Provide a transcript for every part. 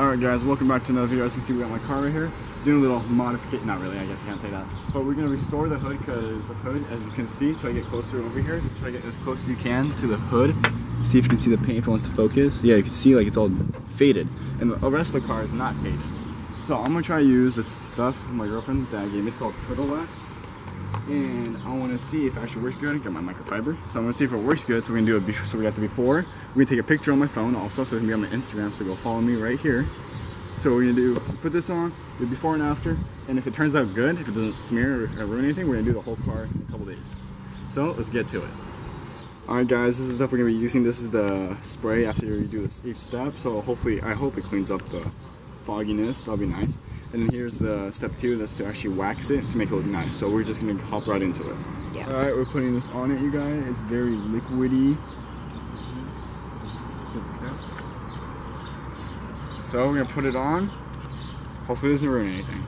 Alright guys, welcome back to another video. As you can see, we got my car right here. Doing a little modification, not really, I guess I can't say that. But we're gonna restore the hood because the hood, as you can see, try to get closer over here. Try to get as close as you can to the hood. See if you can see the paint if it wants to focus. Yeah, you can see like it's all faded. And the rest of the car is not faded. So I'm gonna try to use this stuff my girlfriend's dad gave me. It's called Turtle Wax. And I wanna see if it actually works good. I got my microfiber. So I'm gonna see if it works good. So we're gonna do it before, so we got the before. We're gonna take a picture on my phone also, so it's gonna be on my Instagram. So go follow me right here. So we're gonna do, put this on, do before and after, and if it turns out good, if it doesn't smear or ruin anything, we're gonna do the whole car in a couple days. So let's get to it. Alright guys, this is stuff we're gonna be using. This is the spray after you do this each step. So hopefully, I hope it cleans up the fogginess, that'll be nice. And then here's the step two, that's to actually wax it to make it look nice. So we're just gonna hop right into it. Yeah. Alright, we're putting this on it, you guys. It's very liquidy. So we're gonna put it on. Hopefully it doesn't ruin anything.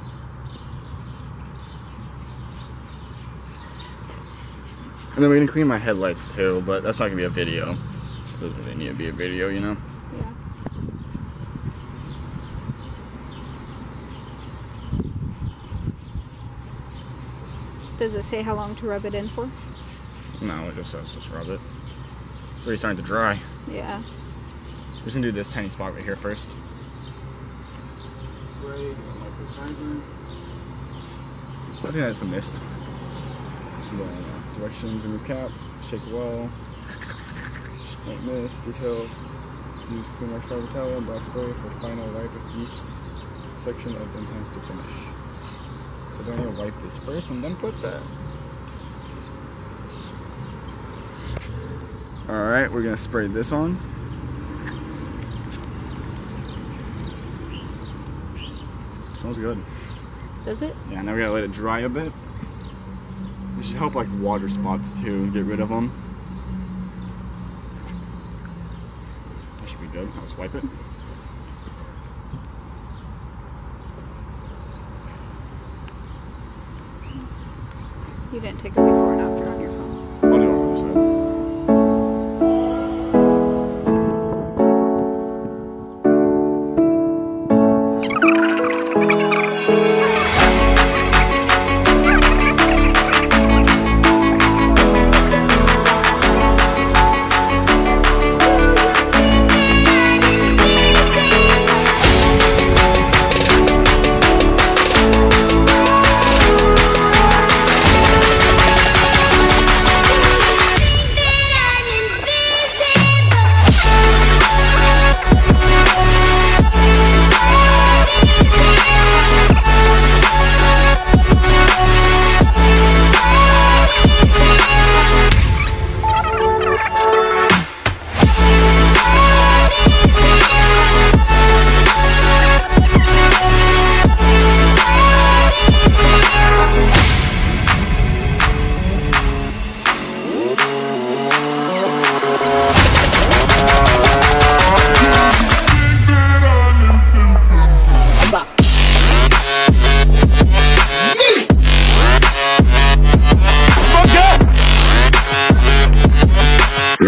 And then we're gonna clean my headlights too, but that's not gonna be a video. Doesn't really need to be a video, you know? Yeah. Does it say how long to rub it in for? No, it just says just rub it. It's already starting to dry. Yeah. We're just gonna do this tiny spot right here first. Spray. I think that's a mist. Directions, remove cap, shake well. White mist, detail. Use clean microfiber towel and black spray for final wipe of each section of enhance to finish. So don't even wipe this first and then put that. Alright, we're gonna spray this on. Smells good. Does it? Yeah, now we gotta let it dry a bit. This should help like water spots too, get rid of them. That should be good. Let's wipe it. You didn't take it before and after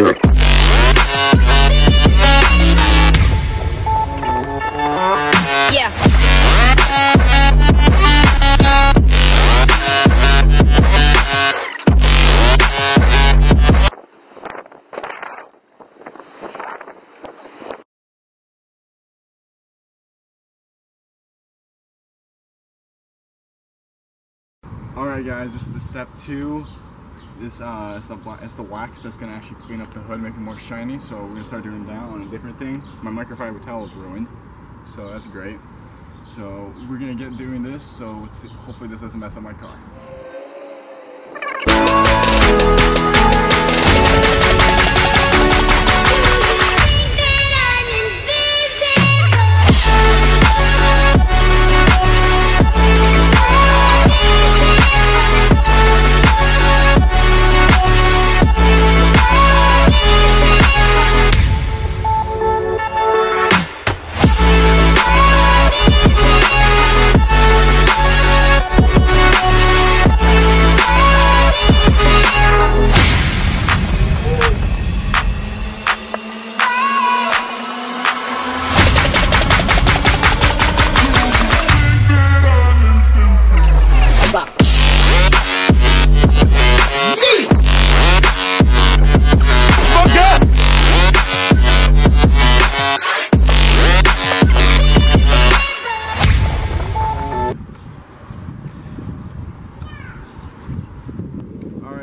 Yeah. Alright guys, this is the step two. This uh, it's the, it's the wax that's gonna actually clean up the hood, make it more shiny. So we're gonna start doing that on a different thing. My microfiber towel is ruined, so that's great. So we're gonna get doing this. So hopefully this doesn't mess up my car.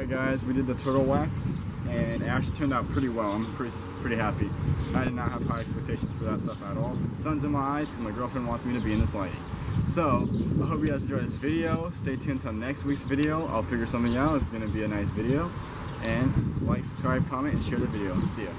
We did the turtle wax, and it actually turned out pretty well. I'm pretty pretty happy. I did not have high expectations for that stuff at all. The sun's in my eyes because my girlfriend wants me to be in this lighting. So, I hope you guys enjoyed this video. Stay tuned till next week's video. I'll figure something out. It's going to be a nice video. And like, subscribe, comment, and share the video. See ya.